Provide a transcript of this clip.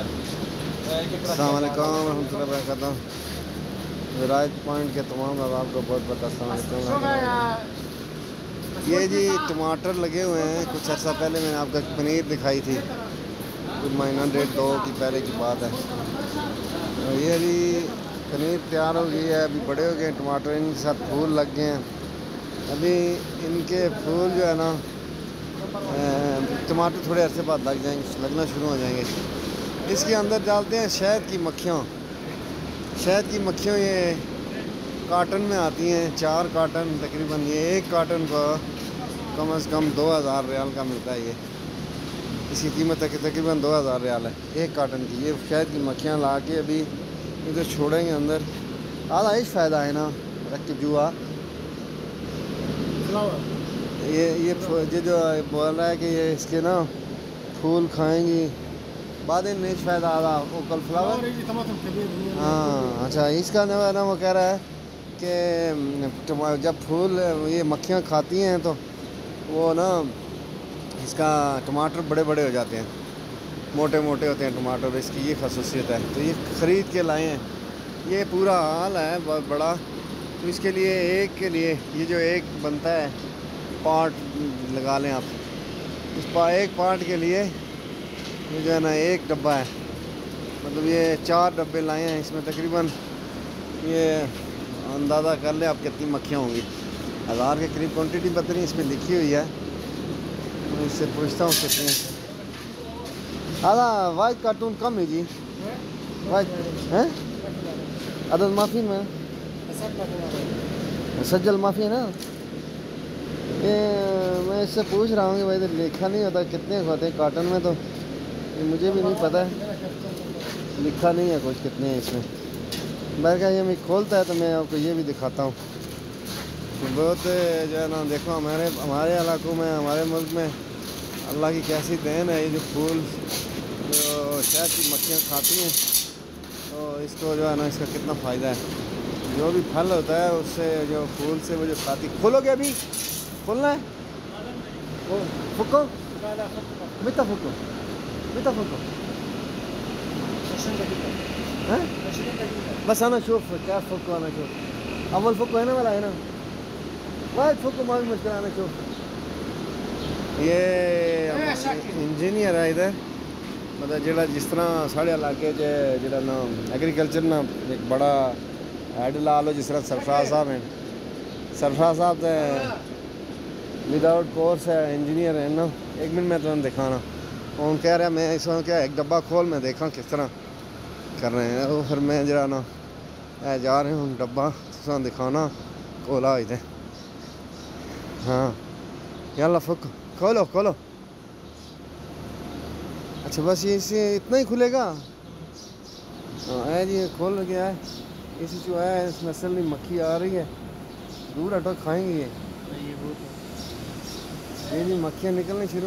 السلام علیکم ورحمۃ اللہ وبرکاتہ۔ ورائج پوائنٹ کے تمام آپ کو بہت بہت السلام علیکم۔ یہ جی ٹماٹر لگے ہوئے ہیں۔ کچھ عرصہ پہلے میں نے آپ کو پنیر دکھائی تھی۔ کچھ مہینہ ڈیڑھ دو کی پہلے کی بات ہے۔ یہ ابھی پنیر تیار ہو گئی ہے۔ ابھی بڑے ہو گئے ہیں۔ ٹماٹر ان کے ساتھ پھول لگ گئے ہیں۔ ابھی ان کے پھول جو ہے نا ٹماٹر تھوڑے عرصے بعد لگ جائیں گے، لگنا شروع ہو جائیں گے۔ اس کے اندر ڈالتے ہیں شہد کی مکھیاں۔ شہد کی مکھیاں یہ کاٹن میں آتی ہیں، چار کاٹن تقریباً یہ ایک کاٹن کو کم از کم دو ہزار ریال کا ملتا ہے یہ۔ اس کی قیمت تقریباً دو ہزار ریال ہے، ایک کاٹن کی۔ یہ شہد کی مکھیاں لا کے ابھی ادھر چھوڑیں گے اندر۔ آدھا ہی فائدہ ہے نا رکھ جوا۔ یہ یہ جو بول رہا ہے کہ یہ اس کے نا پھول کھائیں گی۔ بعد نیچ فائدہ آ رہا وہ کل فلاور ہاں اچھا اس کا نا وہ کہہ رہا ہے کہ جب پھول یہ مکھیاں کھاتی ہیں تو وہ نا اس کا ٹماٹر بڑے بڑے ہو جاتے ہیں۔ موٹے موٹے ہوتے ہیں ٹماٹر اس کی یہ خصوصیت ہے۔ تو یہ خرید کے لائے ہیں۔ یہ پورا حال ہے بہت بڑا۔ تو اس کے لیے ایک کے لیے یہ جو ایک بنتا ہے پارٹ لگا لیں آپ۔ اس پا ایک پارٹ کے لیے یہ جو ہے نا ایک ڈبہ ہے۔ مطلب یہ چار ڈبے لائے ہیں، اس میں تقریباً یہ اندازہ کر لیں آپ کتنی مکھیاں ہوں گی۔ ہزار کے قریب کوانٹٹی بتری اس پہ لکھی ہوئی ہے۔ میں اس سے پوچھتا ہوں کتنے آدھا وائٹ کارٹون کم ہے جی۔ وائٹ، ہیں؟ عدد معافی میں۔ سجل معافی ہے نا۔ یہ میں اس سے پوچھ رہا ہوں کہ بھائی لکھا نہیں ہوتا، کتنے ہوتے ہیں کارٹن میں تو؟ مجھے بھی نہیں پتہ ہے لکھا نہیں ہے کچھ کتنے ہیں اس میں۔ بہرکہ یہ میں کھولتا ہے تو میں آپ کو یہ بھی دکھاتا ہوں۔ بہت جو ہے نا، دیکھو ہمارے ہمارے علاقوں میں، ہمارے ملک میں اللہ کی کیسی دین ہے۔ یہ جو پھول، جو شہد کی مکھیاں کھاتی ہیں، تو اس کو جو ہے نا، اس کا کتنا فائدہ ہے۔ جو بھی پھل ہوتا ہے، اس سے جو پھول سے وہ جو کھاتی، کھولو گے ابھی؟ کھولنا ہے؟ پھکو پھکو بیتا پھکو بس آنا شوف کیا پھکو آنا شوف اول پھکو ہے نا والا ہے نا واحد پھکو ماں بھی مشکل آنا شوف یہ انجینئر ہے ادھر مطلب جڑا جس طرح ساڑھے علاقے جڑا نا ایگریکلچر نا ایک بڑا ہیڈ لا لو جس طرح سرفراز صاحب ہیں سرفراز صاحب ود آؤٹ کورس ہے انجینئر ہے نا ایک منٹ میں تمہیں دکھانا ان کہہ رہا میں اس وقت کیا ایک ڈبہ کھول میں دیکھا کس طرح کر رہے ہیں۔ وہ پھر میں جرا نا جا رہے ہوں ڈبہ تمہیں دکھانا، کھولا ہوئی تھے ہاں۔ یاللہ فک، کھولو کھولو۔ اچھا بس یہ اسے اتنا ہی کھلے گا؟ ہاں جی کھول گیا ہے اس جو ہے، اس نسل میں مکھی آ رہی ہے۔ دور ہٹو، کھائیں گے۔ یہ جی مکھیاں نکلنے شروع